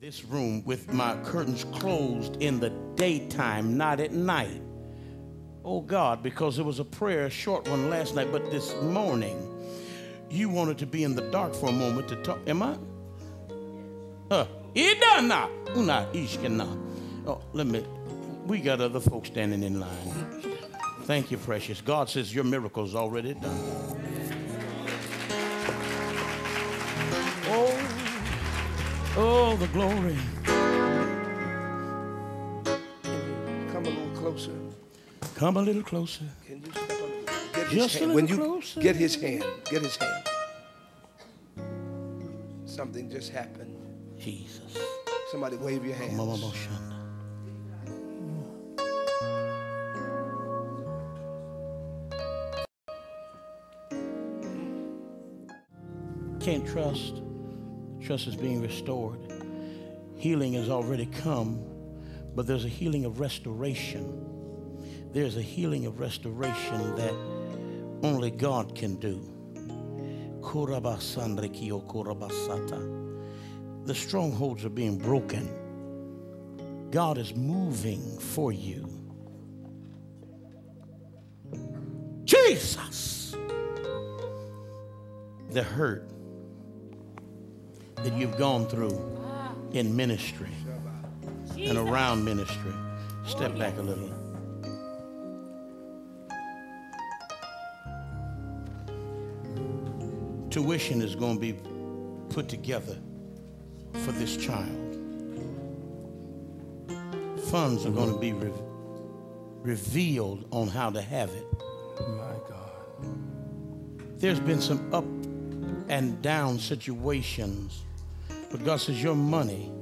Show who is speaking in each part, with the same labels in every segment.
Speaker 1: this room with my curtains closed in the daytime, not at night. Oh God, because it was a prayer, a short one last night, but this morning you wanted to be in the dark for a moment to talk. Am I? Uh, Idana, una. Oh, let me. We got other folks standing in line. Thank you, precious. God says your miracle's already done. Oh, the glory.
Speaker 2: Come a little closer.
Speaker 1: Come a little closer.
Speaker 2: Can you step up? Get his
Speaker 1: Just a
Speaker 2: hand. When you
Speaker 1: closer.
Speaker 2: get his hand, get his hand. Something just happened.
Speaker 1: Jesus.
Speaker 2: Somebody wave your
Speaker 1: Moshana. Can't trust. Trust is being restored. Healing has already come, but there's a healing of restoration. There's a healing of restoration that only God can do. The strongholds are being broken. God is moving for you. Jesus! The hurt that you've gone through in ministry and around ministry. Step back a little. Tuition is going to be put together for this child. Funds are going to be re- revealed on how to have it.
Speaker 2: My God.
Speaker 1: There's been some up and down situations, but God says, Your money,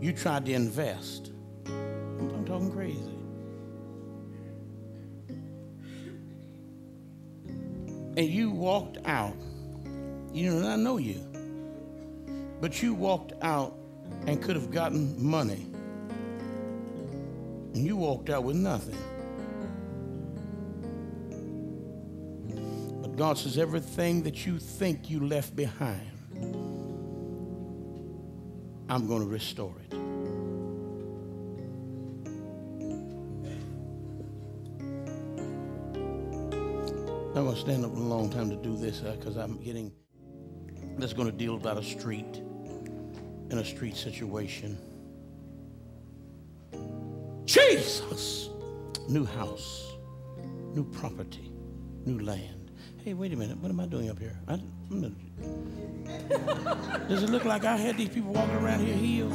Speaker 1: you tried to invest. I'm, talking crazy. And you walked out. You know, I know you. But you walked out and could have gotten money. And you walked out with nothing. But God says everything that you think you left behind, I'm going to restore it. I'm going to stand up a long time to do this uh, because I'm getting. That's going to deal about a street in a street situation. Jesus! New house, new property, new land. Hey, wait a minute. What am I doing up here? I, I'm Does it look like I had these people walking around here healed?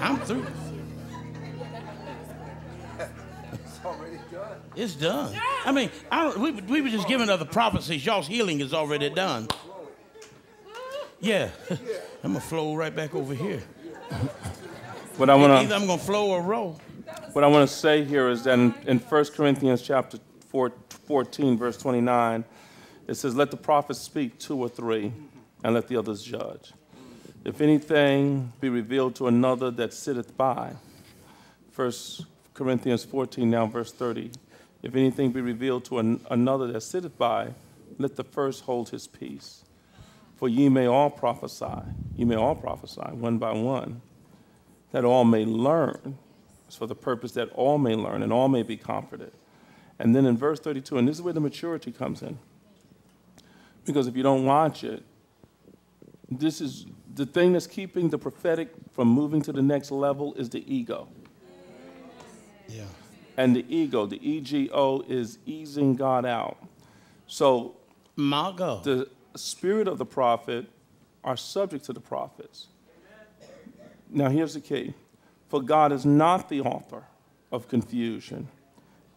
Speaker 1: I'm through.
Speaker 2: It's already done.
Speaker 1: It's done. I mean, I don't, we, we were just giving other prophecies. Y'all's healing is already done. Yeah. I'm going to flow right back over here.
Speaker 3: What I want
Speaker 1: Either
Speaker 3: to
Speaker 1: I'm going to flow or roll.
Speaker 3: what I want to say here is that in, in 1 Corinthians chapter 4, 14, verse 29, it says, "Let the prophets speak two or three, and let the others judge. If anything be revealed to another that sitteth by." 1 Corinthians 14, now verse 30. If anything be revealed to an, another that sitteth by, let the first hold his peace. For ye may all prophesy, ye may all prophesy one by one, that all may learn. It's for the purpose that all may learn and all may be comforted. And then in verse 32, and this is where the maturity comes in. Because if you don't watch it, this is the thing that's keeping the prophetic from moving to the next level is the ego.
Speaker 1: Yeah.
Speaker 3: And the ego, the ego, is easing God out. So
Speaker 1: Mago.
Speaker 3: The spirit of the prophet are subject to the prophets. Now, here's the key for God is not the author of confusion,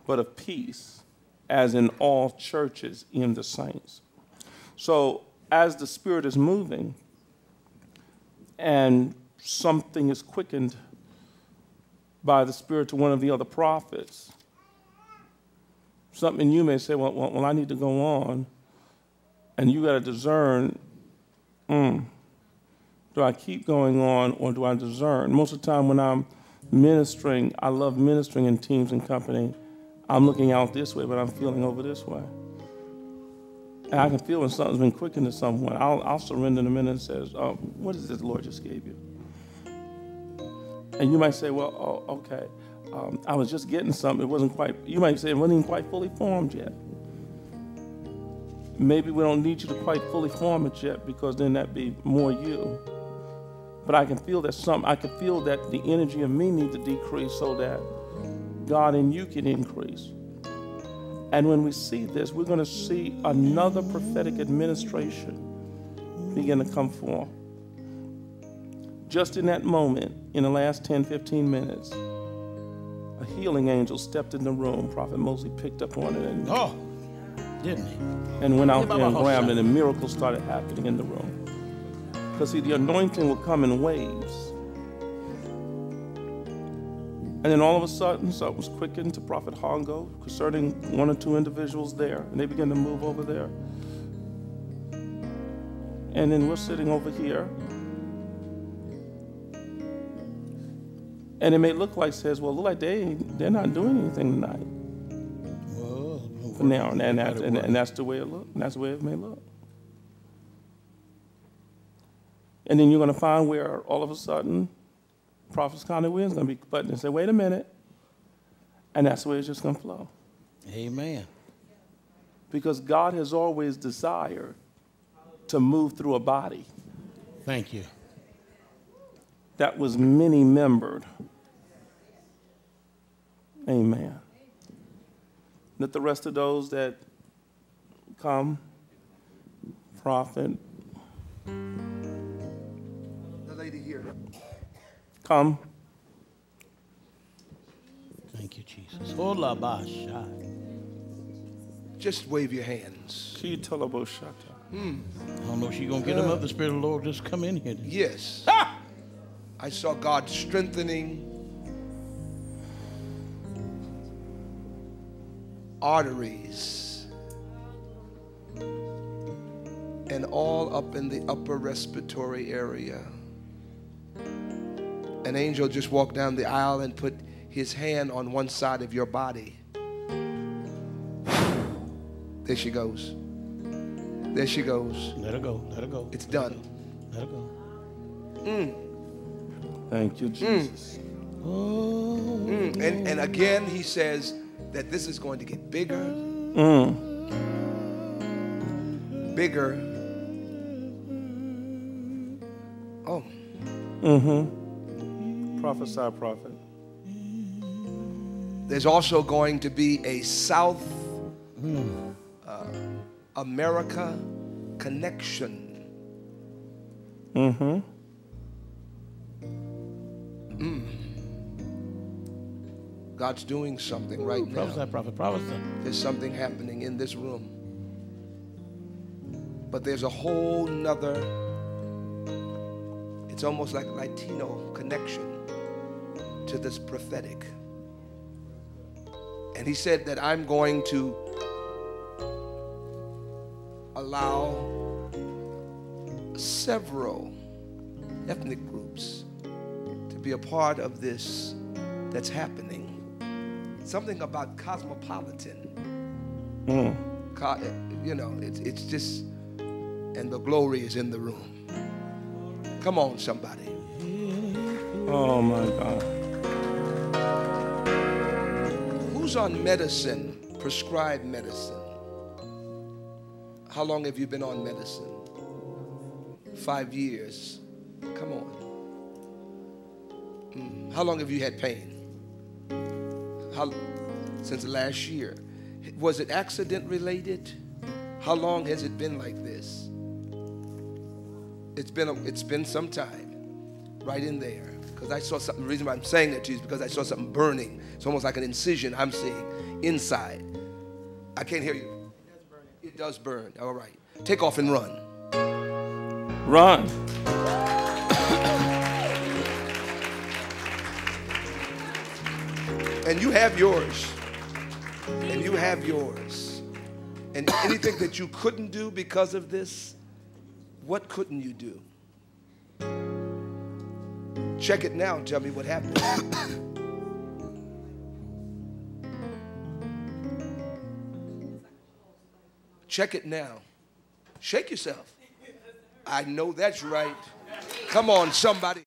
Speaker 3: but of peace, as in all churches in the saints. So, as the spirit is moving and something is quickened by the spirit to one of the other prophets, something you may say, well, well, well I need to go on and you got to discern mm, do I keep going on or do I discern? Most of the time when I'm ministering, I love ministering in teams and company. I'm looking out this way, but I'm feeling over this way. And I can feel when something's been quickened to someone. I'll, I'll surrender in a minute and says, oh, what is this Lord just gave you? And you might say, well, oh, okay. Um, I was just getting something. It wasn't quite, you might say it wasn't even quite fully formed yet. Maybe we don't need you to quite fully form it yet because then that'd be more you. But I can feel that some, I can feel that the energy of me needs to decrease so that God and you can increase. And when we see this, we're going to see another prophetic administration begin to come forth. Just in that moment, in the last 10, 15 minutes, a healing angel stepped in the room. Prophet Mosley picked up on it and,
Speaker 1: Oh, didn't he?
Speaker 3: and went out there and grabbed it, and miracles started happening in the room. Because, see, the anointing will come in waves. And then all of a sudden, something was quickened to Prophet Hongo concerning one or two individuals there, and they began to move over there. And then we're sitting over here. And it may look like says, well, look like they they're not doing anything tonight.
Speaker 1: Well,
Speaker 3: For now, and, and, that, and, and that's the way it look. And that's the way it may look. And then you're going to find where all of a sudden, Prophet Connie Williams going to be butting and say, wait a minute. And that's the way it's just going to flow.
Speaker 1: Amen.
Speaker 3: Because God has always desired to move through a body
Speaker 1: Thank you.
Speaker 3: that was many membered. Amen. Let the rest of those that come, prophet, come.
Speaker 1: Thank you, Jesus. Hola basha.
Speaker 2: Just wave your hands.
Speaker 3: Ki talaboshata. Hmm.
Speaker 1: I don't know if she's going to get him up. The Spirit of the Lord just come in here.
Speaker 2: Yes. I saw God strengthening arteries and all up in the upper respiratory area. An angel just walked down the aisle and put his hand on one side of your body. There she goes. There she goes.
Speaker 1: Let her go. Let her go.
Speaker 2: It's done.
Speaker 1: Let her go.
Speaker 3: Thank you, Jesus.
Speaker 1: Oh,
Speaker 2: Mm, And, and again, he says that this is going to get bigger,
Speaker 3: Mm.
Speaker 2: bigger. Oh,
Speaker 3: Mm-hmm. Prophesy, prophet.
Speaker 2: there's also going to be a South uh, America connection.
Speaker 3: Mm-hmm.
Speaker 2: God's doing something right now.
Speaker 1: prophesy, prophet, prophesy.
Speaker 2: There's something happening in this room. But there's a whole nother, it's almost like Latino connection to this prophetic. And he said that I'm going to allow several ethnic groups to be a part of this that's happening. Something about cosmopolitan
Speaker 3: Mm.
Speaker 2: Co- you know, it's, it's just, and the glory is in the room. Come on, somebody.
Speaker 3: Oh my God.
Speaker 2: Who's on medicine, prescribed medicine? How long have you been on medicine? Five years. Come on. Mm. How long have you had pain? How, since last year. Was it accident related? How long has it been like this? It's been a, it's been some time, right in there. Because I saw something. The reason why I'm saying that to you is because I saw something burning. It's almost like an incision I'm seeing inside. I can't hear you. It does burn. All right. Take off and run.
Speaker 3: Run.
Speaker 2: And you have yours. And you have yours. And anything that you couldn't do because of this, what couldn't you do? Check it now. and Tell me what happened. Check it now. Shake yourself. I know that's right. Come on, somebody.